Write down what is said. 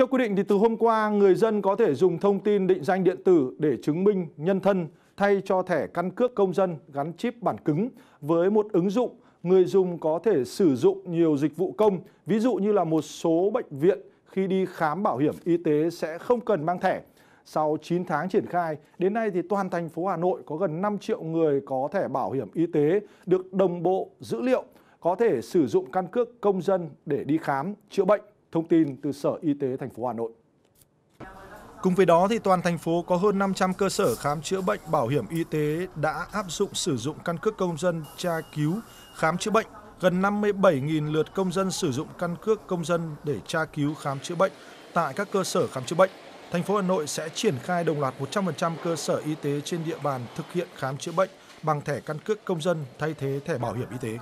Theo quy định thì từ hôm qua, người dân có thể dùng thông tin định danh điện tử để chứng minh nhân thân thay cho thẻ căn cước công dân gắn chip bản cứng với một ứng dụng người dùng có thể sử dụng nhiều dịch vụ công, ví dụ như là một số bệnh viện khi đi khám bảo hiểm y tế sẽ không cần mang thẻ. Sau 9 tháng triển khai, đến nay thì toàn thành phố Hà Nội có gần 5 triệu người có thẻ bảo hiểm y tế được đồng bộ dữ liệu, có thể sử dụng căn cước công dân để đi khám, chữa bệnh. Thông tin từ Sở Y tế thành phố Hà Nội. Cùng với đó thì toàn thành phố có hơn 500 cơ sở khám chữa bệnh bảo hiểm y tế đã áp dụng sử dụng căn cước công dân tra cứu, khám chữa bệnh. Gần 57.000 lượt công dân sử dụng căn cước công dân để tra cứu, khám chữa bệnh tại các cơ sở khám chữa bệnh. Thành phố Hà Nội sẽ triển khai đồng loạt 100% cơ sở y tế trên địa bàn thực hiện khám chữa bệnh bằng thẻ căn cước công dân thay thế thẻ bảo hiểm y tế.